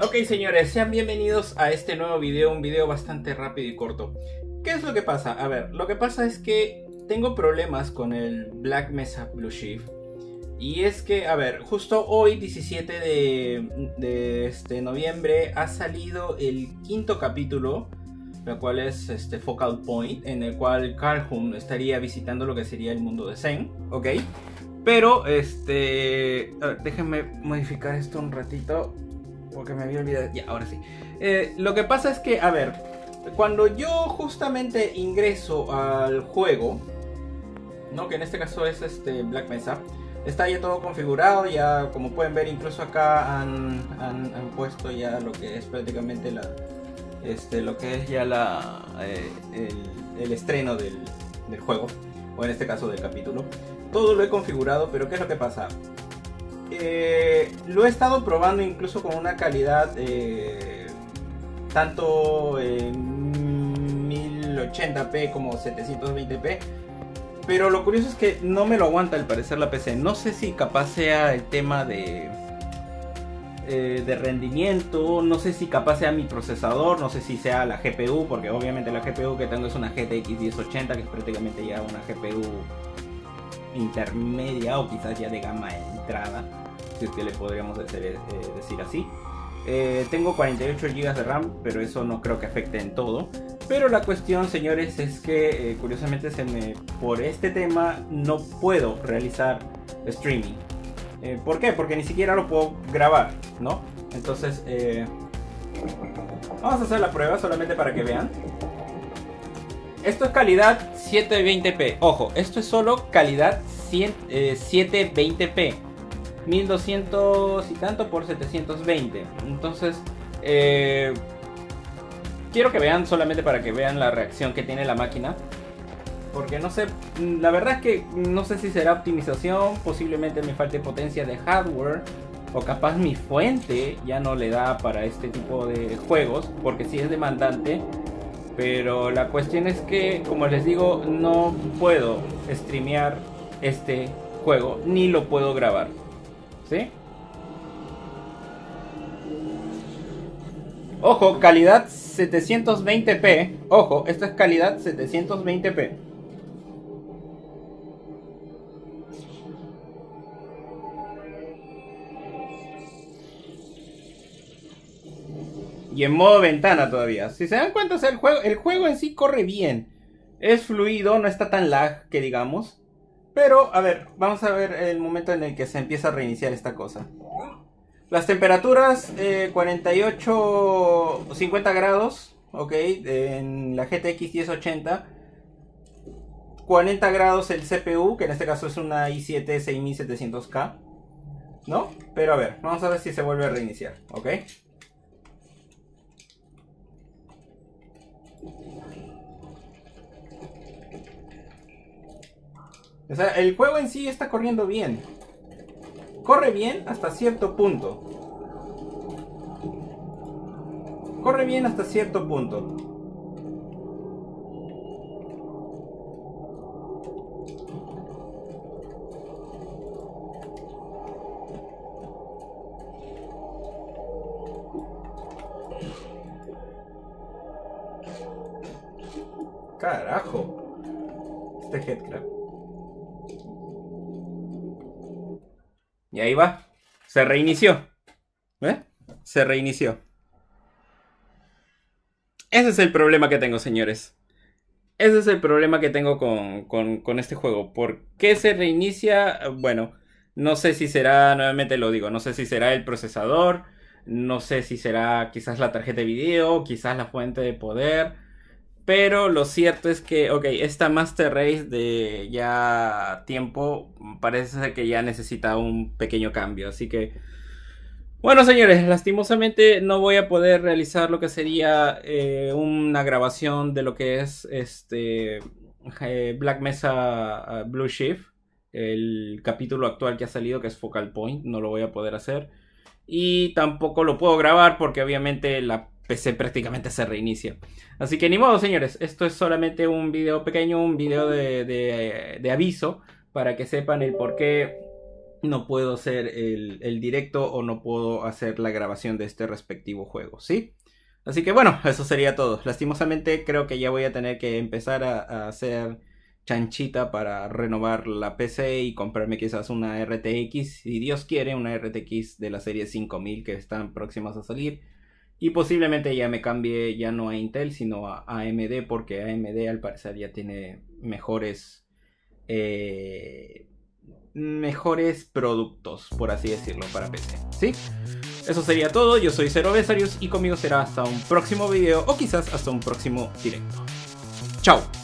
Ok señores, sean bienvenidos a este nuevo video, un video bastante rápido y corto. ¿Qué es lo que pasa? A ver, lo que pasa es que tengo problemas con el Black Mesa Blue Shift. Y es que, a ver, justo hoy, 17 de, este, noviembre, ha salido el quinto capítulo, la cual es este Focal Point, en el cual Calhoun estaría visitando lo que sería el mundo de Zen, ¿ok? Pero, este... Déjenme modificar esto un ratito, porque me había olvidado... Ya, ahora sí. Eh, lo que pasa es que, a ver, cuando yo justamente ingreso al juego, ¿no? Que en este caso es este Black Mesa. Está ya todo configurado, ya como pueden ver incluso acá han, puesto ya lo que es prácticamente la, este, lo que es ya la, eh, el, estreno del, juego, o en este caso del capítulo. Todo lo he configurado, pero ¿qué es lo que pasa? Eh, lo he estado probando incluso con una calidad eh, tanto en 1080p como 720p pero lo curioso es que no me lo aguanta al parecer la PC. No sé si capaz sea el tema de, eh, de rendimiento, no sé si capaz sea mi procesador, no sé si sea la GPU, porque obviamente la GPU que tengo es una GTX 1080, que es prácticamente ya una GPU intermedia o quizás ya de gama si es que le podríamos decir, eh, decir así. Eh, tengo 48 GB de RAM, pero eso no creo que afecte en todo. Pero la cuestión, señores, es que eh, curiosamente se me, por este tema no puedo realizar streaming. ¿Por qué? Porque ni siquiera lo puedo grabar, ¿no? Entonces, vamos a hacer la prueba solamente para que vean. Esto es calidad 720p. Ojo, esto es solo calidad 720p. 1200 y tanto por 720. Entonces, eh, quiero que vean solamente para que vean la reacción que tiene la máquina. Porque no sé, la verdad es que no sé si será optimización, posiblemente me falte potencia de hardware. O capaz mi fuente ya no le da para este tipo de juegos, porque sí es demandante. Pero la cuestión es que, como les digo, no puedo streamear este juego, ni lo puedo grabar. Ojo, calidad 720p. Ojo, esta es calidad 720p. Y en modo ventana todavía. Si se dan cuenta, el, juego, el juego en sí corre bien. Es fluido, no está tan lag que digamos. Pero, a ver, vamos a ver el momento en el que se empieza a reiniciar esta cosa. Las temperaturas, 48, eh, 50 grados, ok, en la GTX 1080. 40 grados el CPU, que en este caso es una i7 6700K. ¿No? Pero a ver, vamos a ver si se vuelve a reiniciar, ok. O sea, el juego en sí está corriendo bien. Corre bien hasta cierto punto. Corre bien hasta cierto punto. Carajo. Este headcrab. Y ahí va. Se reinició. ¿Eh? Se reinició. Ese es el problema que tengo, señores. Ese es el problema que tengo con, con, este juego. ¿Por qué se reinicia? Bueno, no sé si será, nuevamente lo digo, no sé si será el procesador, no sé si será quizás la tarjeta de video, quizás la fuente de poder. Pero lo cierto es que, ok, esta Master Race de ya tiempo parece que ya necesita un pequeño cambio. Así que, bueno señores, lastimosamente no voy a poder realizar lo que sería eh, una grabación de lo que es este eh, Black Mesa uh, Blue Shift. El capítulo actual que ha salido que es Focal Point, no lo voy a poder hacer. Y tampoco lo puedo grabar porque obviamente la PC prácticamente se reinicia. Así que ni modo, señores. Esto es solamente un video pequeño, un video de, aviso para que sepan el por qué no puedo hacer el, directo o no puedo hacer la grabación de este respectivo juego, ¿sí? Así que bueno, eso sería todo. Lastimosamente creo que ya voy a tener que empezar a, hacer chanchita para renovar la PC y comprarme quizás una RTX, si Dios quiere, una RTX de la serie 5000 que están próximas a salir. Y posiblemente ya me cambie ya no a Intel, sino a AMD, porque AMD al parecer ya tiene mejores eh, mejores productos, por así decirlo, para PC. ¿Sí? Eso sería todo, yo soy Cero Besarius y conmigo será hasta un próximo video o quizás hasta un próximo directo. ¡Chao!